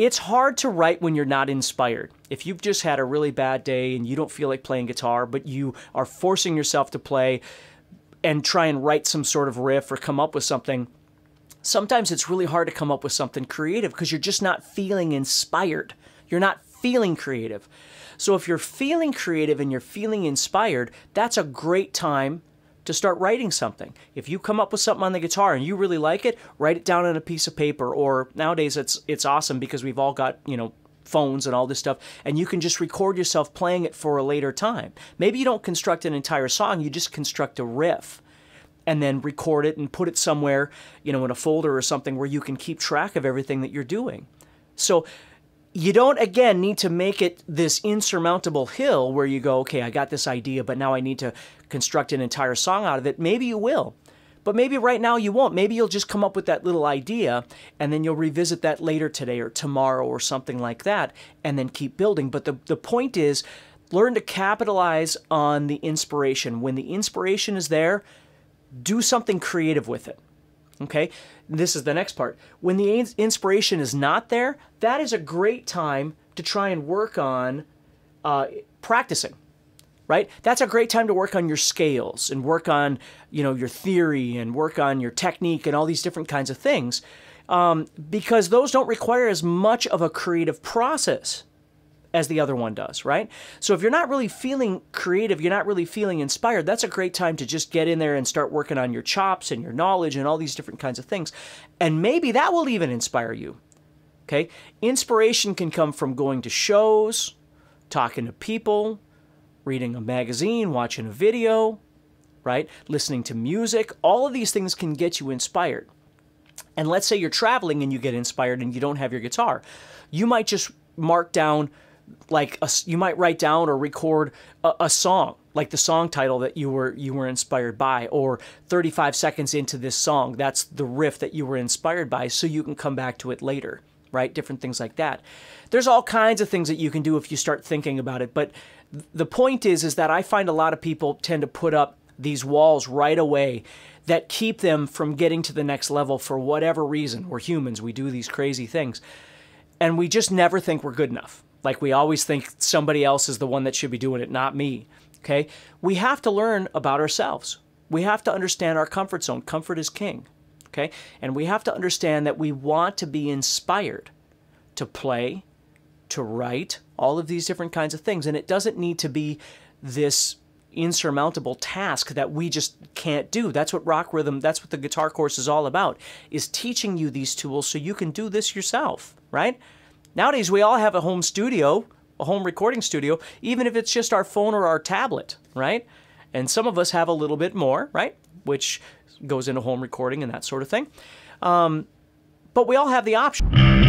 it's hard to write when you're not inspired. If you've just had a really bad day and you don't feel like playing guitar, but you are forcing yourself to play and try and write some sort of riff or come up with something, sometimes it's really hard to come up with something creative because you're just not feeling inspired. You're not feeling creative. So if you're feeling creative and you're feeling inspired, that's a great time to start writing something. If you come up with something on the guitar and you really like it, write it down on a piece of paper or nowadays it's it's awesome because we've all got, you know, phones and all this stuff and you can just record yourself playing it for a later time. Maybe you don't construct an entire song, you just construct a riff and then record it and put it somewhere, you know, in a folder or something where you can keep track of everything that you're doing. So you don't again need to make it this insurmountable hill where you go, okay, I got this idea, but now I need to construct an entire song out of it. Maybe you will. But maybe right now you won't. Maybe you'll just come up with that little idea and then you'll revisit that later today or tomorrow or something like that and then keep building. But the, the point is learn to capitalize on the inspiration. When the inspiration is there, do something creative with it. Okay? This is the next part. When the inspiration is not there, that is a great time to try and work on uh, practicing. Right? That's a great time to work on your scales and work on, you know, your theory and work on your technique and all these different kinds of things, um, because those don't require as much of a creative process as the other one does, right? So if you're not really feeling creative, you're not really feeling inspired, that's a great time to just get in there and start working on your chops and your knowledge and all these different kinds of things. And maybe that will even inspire you. Okay? Inspiration can come from going to shows, talking to people, reading a magazine, watching a video, right? Listening to music. All of these things can get you inspired. And let's say you're traveling and you get inspired and you don't have your guitar. You might just mark down like a, you might write down or record a, a, song like the song title that you were you were inspired by or 35 seconds into this song that's the riff that you were inspired by so you can come back to it later right? Different things like that. There's all kinds of things that you can do if you start thinking about it but the point is is that I find a lot of people tend to put up these walls right away that keep them from getting to the next level for whatever reason. We're humans we do these crazy things and we just never think we're good enough like we always think somebody else is the one that should be doing it, not me. Okay? We have to learn about ourselves. We have to understand our comfort zone. Comfort is king. Okay? And we have to understand that we want to be inspired to play, to write, all of these different kinds of things. And it doesn't need to be this insurmountable task that we just can't do. That's what rock rhythm, that's what the guitar course is all about, is teaching you these tools so you can do this yourself, right? Nowadays, we all have a home studio, a home recording studio, even if it's just our phone or our tablet, right? And some of us have a little bit more, right? Which goes into home recording and that sort of thing. Um, but we all have the option.